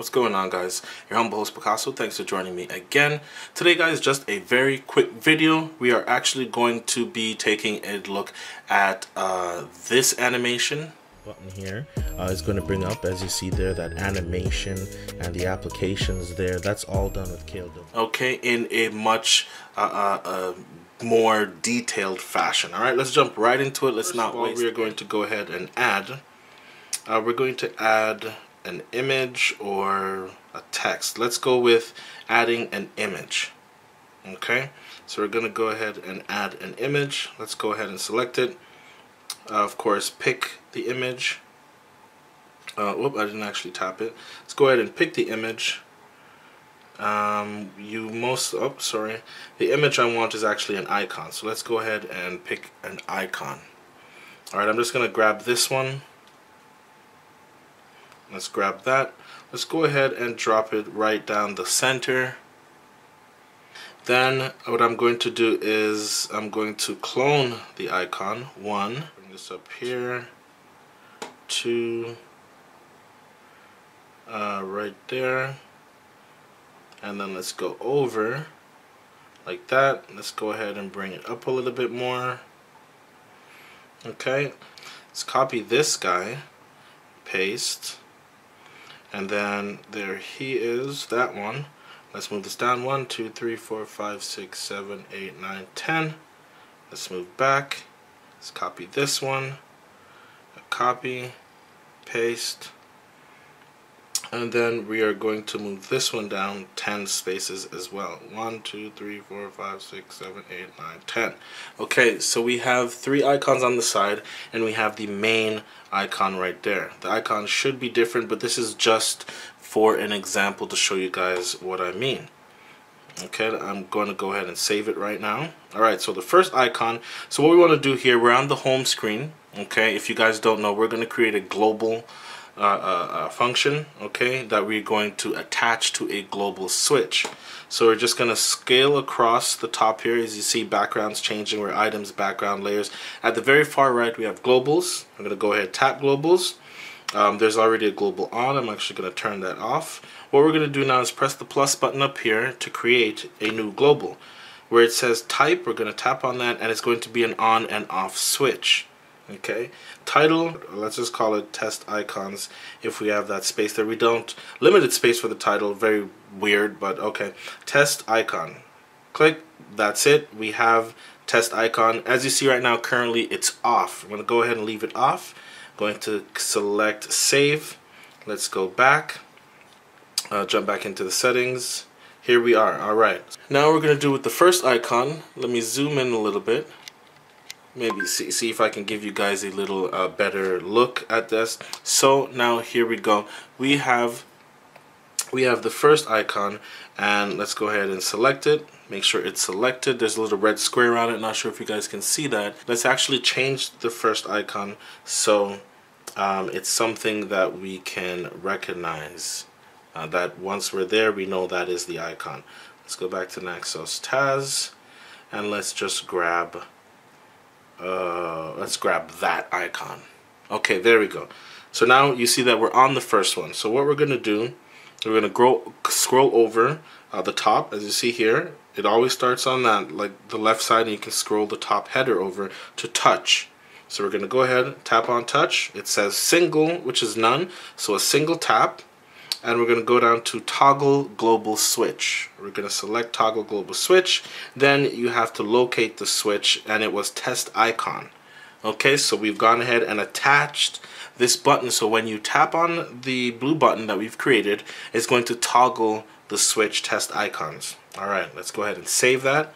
What's going on guys? Your humble host Picaso, thanks for joining me again. Today guys, just a very quick video. We are actually going to be taking a look at uh, this animation. Button here uh, is going to bring up as you see there that animation and the applications there. That's all done with KLW okay in a much uh, uh, uh, more detailed fashion. All right let's jump right into it. Let's First not wait we're going to go ahead and add uh, we're going to add an image or a text. Let's go with adding an image. Okay, so we're going to go ahead and add an image. Let's go ahead and select it. Uh, of course, pick the image. Uh, whoop, I didn't actually tap it. Let's go ahead and pick the image. Um, you most, oh, sorry. The image I want is actually an icon. So let's go ahead and pick an icon. Alright, I'm just going to grab this one Let's grab that. Let's go ahead and drop it right down the center. Then what I'm going to do is I'm going to clone the icon. One, bring this up here. Two, uh, right there. And then let's go over like that. Let's go ahead and bring it up a little bit more. Okay, let's copy this guy, paste and then there he is that one. Let's move this down. One two three four five six seven eight nine ten. Let's move back. Let's copy this one. Copy paste and then we are going to move this one down 10 spaces as well. 1 2 3 4 5 6 7 8 9 10 okay so we have three icons on the side and we have the main icon right there. The icon should be different but this is just for an example to show you guys what I mean. Okay I'm going to go ahead and save it right now. Alright so the first icon so what we want to do here we're on the home screen okay? If you guys don't know we're going to create a global uh, uh, uh, function, okay, that we're going to attach to a global switch. So we're just going to scale across the top here as you see backgrounds changing where items, background layers. At the very far right we have globals. I'm going to go ahead tap globals. Um, there's already a global on. I'm actually going to turn that off. What we're going to do now is press the plus button up here to create a new global. Where it says type, we're going to tap on that and it's going to be an on and off switch okay. Title let's just call it test icons if we have that space there. We don't limited space for the title very weird but okay. Test icon. Click that's it. We have test icon. As you see right now currently it's off. I'm gonna go ahead and leave it off. Going to select save. Let's go back. Uh, jump back into the settings. Here we are. Alright now we're gonna do with the first icon. Let me zoom in a little bit maybe see, see if I can give you guys a little uh, better look at this. So now here we go. We have we have the first icon and let's go ahead and select it. Make sure it's selected. There's a little red square around it. Not sure if you guys can see that. Let's actually change the first icon so um, it's something that we can recognize. Uh, that once we're there we know that is the icon. Let's go back to Naxos Taz and let's just grab uh, let's grab that icon. Okay, there we go. So now you see that we're on the first one. So what we're going to do, we're going to scroll over uh, the top, as you see here. It always starts on that, like the left side, and you can scroll the top header over to touch. So we're going to go ahead, tap on touch. It says single, which is none. So a single tap and we're going to go down to toggle global switch. We're going to select toggle global switch. Then you have to locate the switch and it was test icon. Okay, so we've gone ahead and attached this button so when you tap on the blue button that we've created, it's going to toggle the switch test icons. Alright, let's go ahead and save that.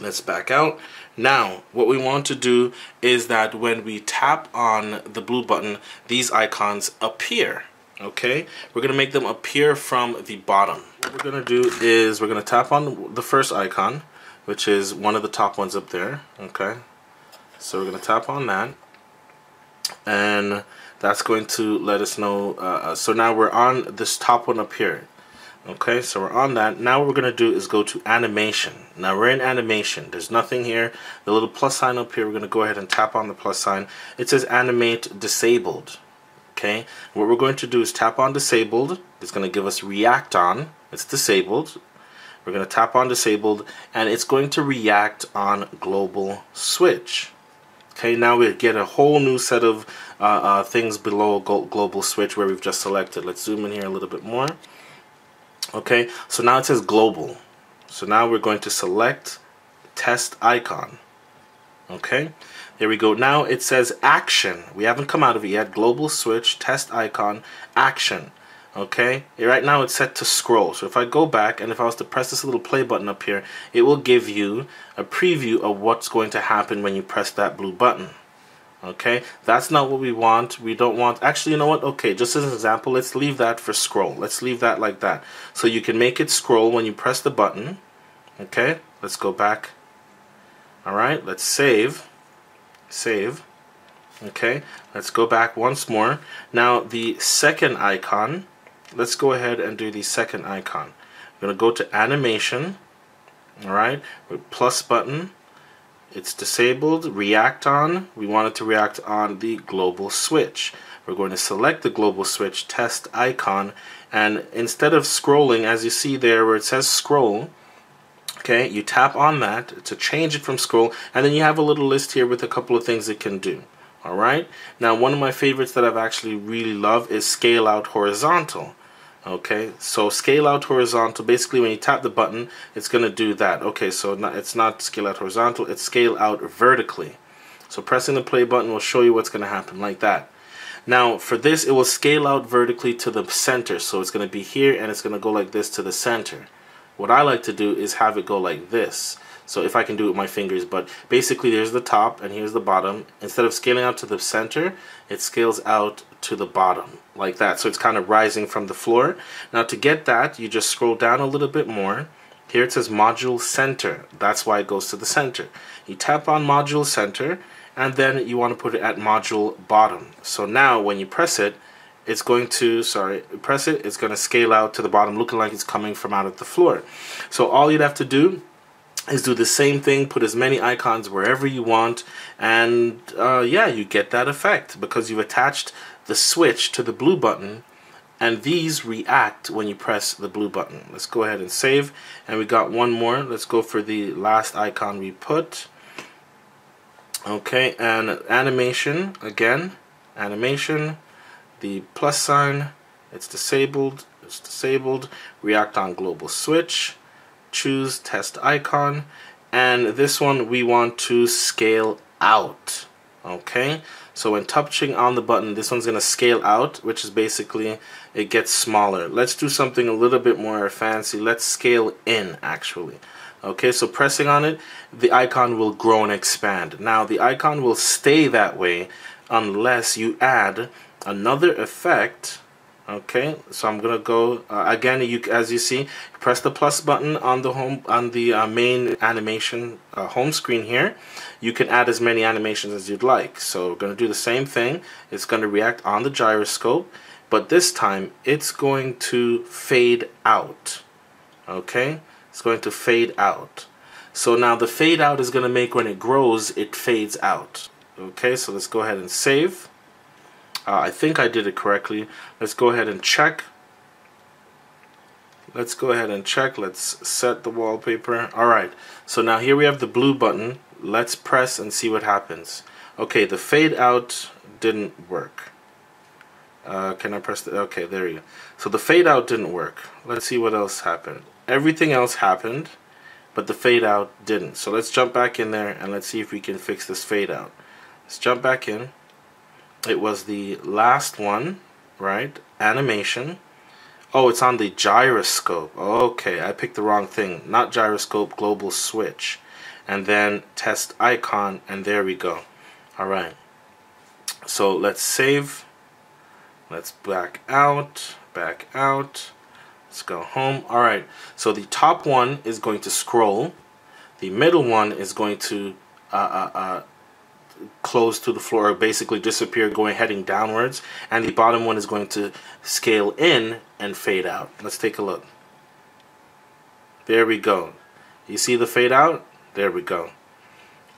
Let's back out. Now, what we want to do is that when we tap on the blue button, these icons appear okay we're gonna make them appear from the bottom. What we're gonna do is we're gonna tap on the first icon which is one of the top ones up there okay? So we're gonna tap on that and that's going to let us know uh, uh, so now we're on this top one up here okay? So we're on that. Now what we're gonna do is go to animation. Now we're in animation. There's nothing here. The little plus sign up here we're gonna go ahead and tap on the plus sign. It says animate disabled Okay, what we're going to do is tap on disabled. It's going to give us react on. It's disabled. We're going to tap on disabled and it's going to react on global switch. Okay, now we get a whole new set of uh, uh, things below global switch where we've just selected. Let's zoom in here a little bit more. Okay, so now it says global. So now we're going to select test icon. Okay, there we go. Now it says action. We haven't come out of it yet. Global switch, test icon, action. Okay? Right now it's set to scroll. So if I go back and if I was to press this little play button up here it will give you a preview of what's going to happen when you press that blue button. Okay? That's not what we want. We don't want actually you know what? Okay just as an example let's leave that for scroll. Let's leave that like that. So you can make it scroll when you press the button. Okay? Let's go back. Alright let's save save okay let's go back once more now the second icon let's go ahead and do the second icon. I'm going to go to animation, alright, with plus button. It's disabled, react on. We want it to react on the global switch. We're going to select the global switch test icon and instead of scrolling as you see there where it says scroll okay? You tap on that to change it from scroll and then you have a little list here with a couple of things it can do alright now one of my favorites that I've actually really loved is scale out horizontal okay? So scale out horizontal basically when you tap the button it's gonna do that okay? So not, it's not scale out horizontal it's scale out vertically. So pressing the play button will show you what's gonna happen like that. Now for this it will scale out vertically to the center. So it's gonna be here and it's gonna go like this to the center what I like to do is have it go like this so if I can do it with my fingers, but basically there's the top and here's the bottom. Instead of scaling out to the center, it scales out to the bottom like that. So it's kind of rising from the floor. Now to get that, you just scroll down a little bit more. Here it says module center. That's why it goes to the center. You tap on module center and then you want to put it at module bottom. So now when you press it, it's going to, sorry, press it, it's going to scale out to the bottom looking like it's coming from out of the floor. So all you'd have to do is do the same thing, put as many icons wherever you want, and uh, yeah, you get that effect because you've attached the switch to the blue button and these react when you press the blue button. Let's go ahead and save and we got one more. Let's go for the last icon we put. Okay, and animation again, animation, the plus sign, it's disabled, it's disabled, react on global switch, choose test icon. And this one we want to scale out. Okay? So when touching on the button this one's gonna scale out which is basically it gets smaller. Let's do something a little bit more fancy. Let's scale in actually. Okay so pressing on it the icon will grow and expand. Now the icon will stay that way unless you add another effect. Okay so I'm gonna go uh, again you as you see press the plus button on the home on the uh, main animation uh, home screen here. You can add as many animations as you'd like. So we're gonna do the same thing. It's gonna react on the gyroscope but this time it's going to fade out. Okay? It's going to fade out. So now the fade out is gonna make when it grows it fades out. Okay so let's go ahead and save uh, I think I did it correctly. Let's go ahead and check. Let's go ahead and check. Let's set the wallpaper. Alright, so now here we have the blue button. Let's press and see what happens. Okay, the fade out didn't work. Uh, can I press the, okay, there you go. So the fade out didn't work. Let's see what else happened. Everything else happened, but the fade out didn't. So let's jump back in there and let's see if we can fix this fade out. Let's jump back in it was the last one, right? Animation. Oh, it's on the gyroscope. Okay, I picked the wrong thing. Not gyroscope, global switch. And then test icon, and there we go. Alright. So let's save. Let's back out, back out. Let's go home. Alright, so the top one is going to scroll. The middle one is going to uh, uh, uh, close to the floor basically disappear going heading downwards and the bottom one is going to scale in and fade out let's take a look there we go you see the fade out there we go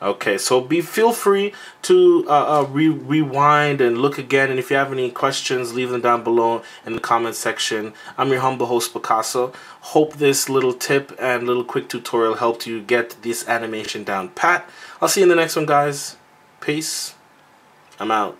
Okay, so be feel free to uh, uh, re rewind and look again. And if you have any questions, leave them down below in the comment section. I'm your humble host, Picaso. Hope this little tip and little quick tutorial helped you get this animation down pat. I'll see you in the next one, guys. Peace. I'm out.